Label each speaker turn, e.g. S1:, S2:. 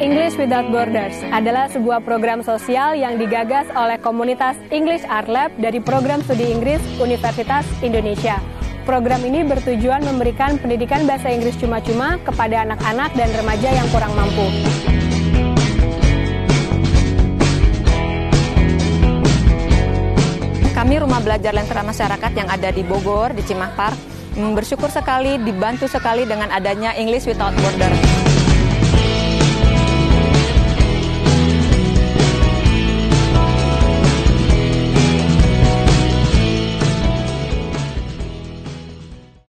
S1: English Without Borders adalah sebuah program sosial yang digagas oleh komunitas English Art Lab dari program studi Inggris Universitas Indonesia. Program ini bertujuan memberikan pendidikan bahasa Inggris cuma-cuma kepada anak-anak dan remaja yang kurang mampu.
S2: Kami Rumah Belajar Lentera Masyarakat yang ada di Bogor, di Cimahpar mm, bersyukur sekali, dibantu sekali dengan adanya English Without Borders.